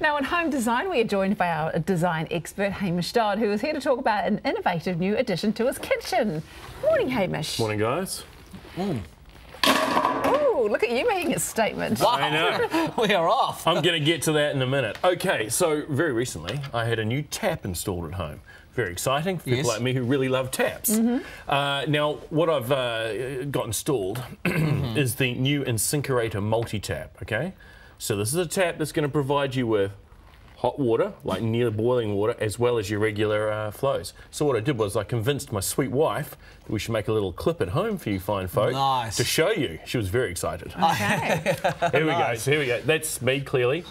Now, in home design, we are joined by our design expert, Hamish Dodd, who is here to talk about an innovative new addition to his kitchen. Morning, Hamish. Morning, guys. Oh, look at you making a statement. I know. we are off. I'm going to get to that in a minute. Okay, so very recently, I had a new tap installed at home. Very exciting for people Yes. like me who really love taps. Uh, now, what I've uh, got installed is the new Insinkerator multi-tap, okay? So this is a tap that's going to provide you with hot water, like near boiling water, as well as your regular uh, flows. So what I did was I convinced my sweet wife that we should make a little clip at home for you fine folk Nice. to show you. She was very excited. Okay. Here we go. So here we go. That's me clearly.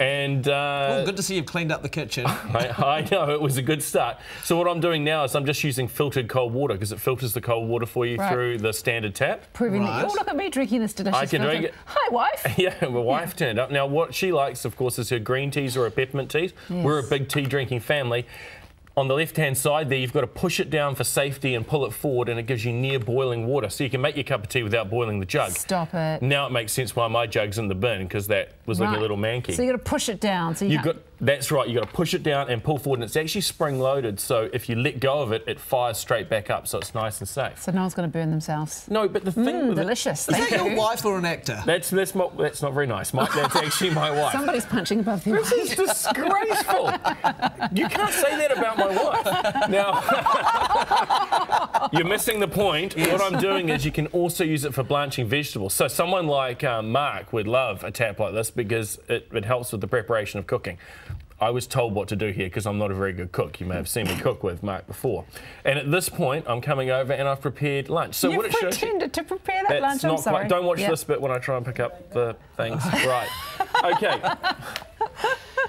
And uh, Oh, good to see you've cleaned up the kitchen. I, I know it was a good start. So what I'm doing now is I'm just using filtered cold water because it filters the cold water for you Right. through the standard tap. Proving that. Right. Oh, look at me drinking this delicious I can filter. drink it. Hi, wife. Yeah, my wife turned up. Now, what she likes, of course, is her green teas or her peppermint teas. We're a big tea drinking family. On the left-hand side there, you've got to push it down for safety and pull it forward, and it gives you near boiling water, so you can make your cup of tea without boiling the jug. Stop it. Now it makes sense why my jug's in the bin because that was like a little man key. So you got to push it down. So you You've got that's right. You got to push it down and pull forward, and it's actually spring loaded. So if you let go of it, it fires straight back up. So it's nice and safe. So no one's going to burn themselves. No, but the thing Mm, with delicious. Is Thank that your wife or an actor? that's that's not that's not very nice. My, that's actually my wife. Somebody's punching above their This is disgraceful. you can't say that about my wife. Now, you're missing the point. What I'm doing is you can also use it for blanching vegetables. So someone like um, Mark would love a tap like this because it, it helps with the preparation of cooking. I was told what to do here because I'm not a very good cook. You may have seen me cook with Mark before. And at this point, I'm coming over and I've prepared lunch. So You what it you- pretended to prepare that lunch. I'm sorry. quite. Don't watch Yeah. this bit when I try and pick up the things. right. Okay.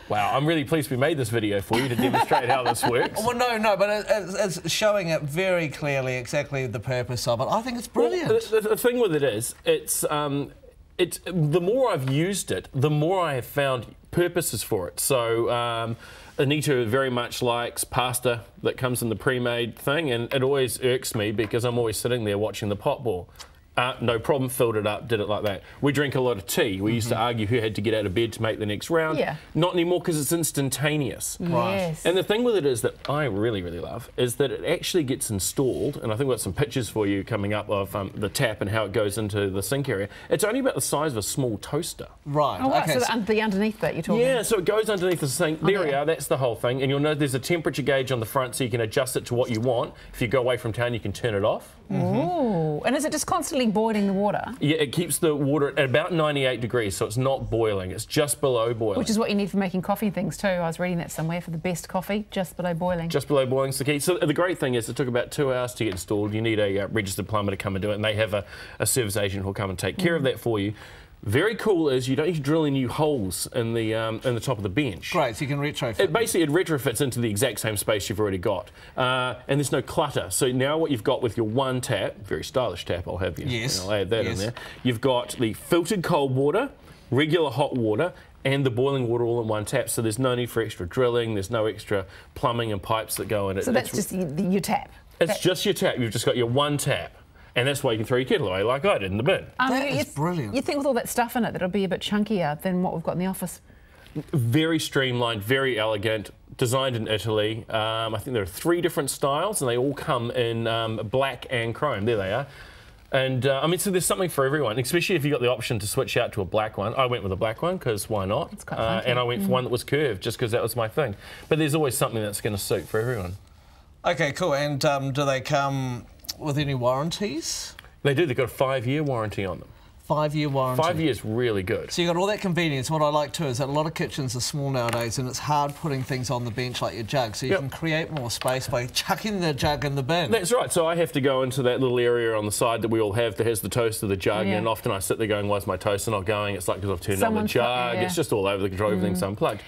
Wow, I'm really pleased we made this video for you to demonstrate how this works. Well, no, no, but it, it's, it's showing it very clearly exactly the purpose of it. I think it's Well, brilliant. the, the, the thing with it is, it's um, it's the more I've used it, the more I have found purposes for it. So. Um, Anita very much likes pasta that comes in the pre-made thing, and it always irks me because I'm always sitting there watching the pot boil. Uh, no problem, filled it up, did it like that. We drink a lot of tea. We used to argue who had to get out of bed to make the next round. Yeah. Not anymore because it's instantaneous. Yes. And the thing with it is that I really, really love is that it actually gets installed, and I think we've got some pictures for you coming up of um, the tap and how it goes into the sink area. It's only about the size of a small toaster. right. Oh, right, okay. so so- the, the underneath bit you're talking Yeah, so it goes underneath the sink. There we are, that's the whole thing. And you'll know there's a temperature gauge on the front so you can adjust it to what you want. If you go away from town, you can turn it off. Ooh. And is it just constantly boiling the water? Yeah, it keeps the water at about 98 degrees, so it's not boiling, it's just below boiling. Which is what you need for making coffee things too. I was reading that somewhere for the best coffee, just below boiling. Just below boiling's the key. So the great thing is it took about two hours to get installed. You need a uh, registered plumber to come and do it, and they have a, a service agent who'll come and take care of that for you. Very cool is you don't need to drill any new holes in the um, in the top of the bench. Great, so you can retrofit. It basically it retrofits into the exact same space you've already got, uh, and there's no clutter. So now what you've got with your one tap, very stylish tap, I'll have you. Yes, I'll add that in there. You've got the filtered cold water, regular hot water, and the boiling water all in one tap. So there's no need for extra drilling. There's no extra plumbing and pipes that go in it. so that's It's- just y- your tap. it's That- just your tap. You've just got your one tap, and that's why you can throw your kettle away like I did in the bin. Um, That you- brilliant. You think with all that stuff in it, that'll be a bit chunkier than what we've got in the office. very streamlined, very elegant, designed in Italy. Um, I think there are three different styles, and they all come in um, black and chrome. There they are. And uh, I mean, so there's something for everyone, especially if you've got the option to switch out to a black one. I went with a black one because why not? It's quite uh, funky. and I went for one that was curved just because that was my thing. But there's always something that's going to suit for everyone. okay, cool. And um, do they come with any warranties? They do. They've got a five-year warranty on them. Five year warranty. Five years, really good. So you've got all that convenience. What I like too is that a lot of kitchens are small nowadays, and it's hard putting things on the bench like your jug. So you Yep. can create more space by chucking the jug in the bin. That's right. So I have to go into that little area on the side that we all have that has the toaster, the jug, Yeah. and often I sit there going, "Why's my toaster not going?" It's like because I've turned on Someone's the put- jug. yeah. It's just all over the control. Everything's unplugged.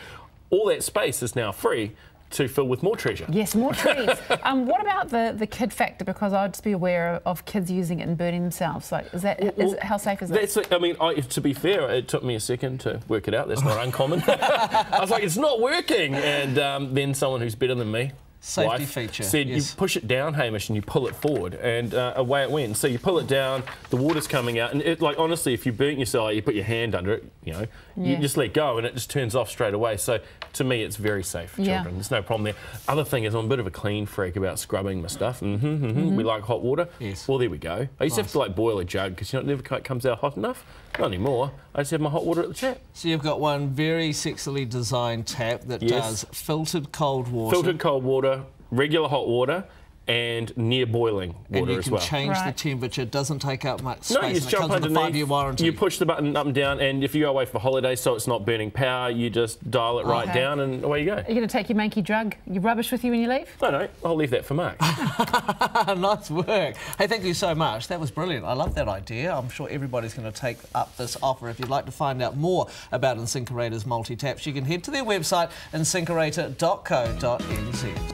All that space is now free to fill with more treasure. Yes, more trees. um, what about the, the kid factor? Because I'd just be aware of kids using it and burning themselves. Like, is that is Well, it, how safe is it? That's. I mean, I, to be fair, it took me a second to work it out. That's not uncommon. I was like, "It's not working," and um, then someone who's better than me Safety wife feature, said yes. you push it down, Hamish, and you pull it forward, and uh, away it went. So you pull it down, the water's coming out, and it, like honestly, if you burnt yourself, like, you put your hand under it, you know, Yeah. you just let go, and it just turns off straight away. So to me, it's very safe for Yeah. children. There's no problem there. Other thing is, I'm a bit of a clean freak about scrubbing my stuff. Mm-hmm, mm-hmm. We like hot water. Yes. Well, there we go. I used to have to like boil a jug because you know it never quite comes out hot enough. Not anymore. I just have my hot water at the tap. So you've got one very sexily designed tap that Yes. does filtered cold water. Filtered cold water, regular hot water, and near boiling water and water you as can well. change the temperature. It doesn't take up much space. No, you and just it jump comes with a underneath. five-year warranty. You push the button up and down, and if you go away for holiday, so it's not burning power, you just dial it oh, right Okay. down, and away you go. You're you going to take your manky drug, your rubbish with you when you leave? No, no, I'll leave that for Mark. nice work. Hey, thank you so much. That was brilliant. I love that idea. I'm sure everybody's going to take up this offer. If you'd like to find out more about Insinkerator's multi-taps, you can head to their website, insinkerator.co.nz.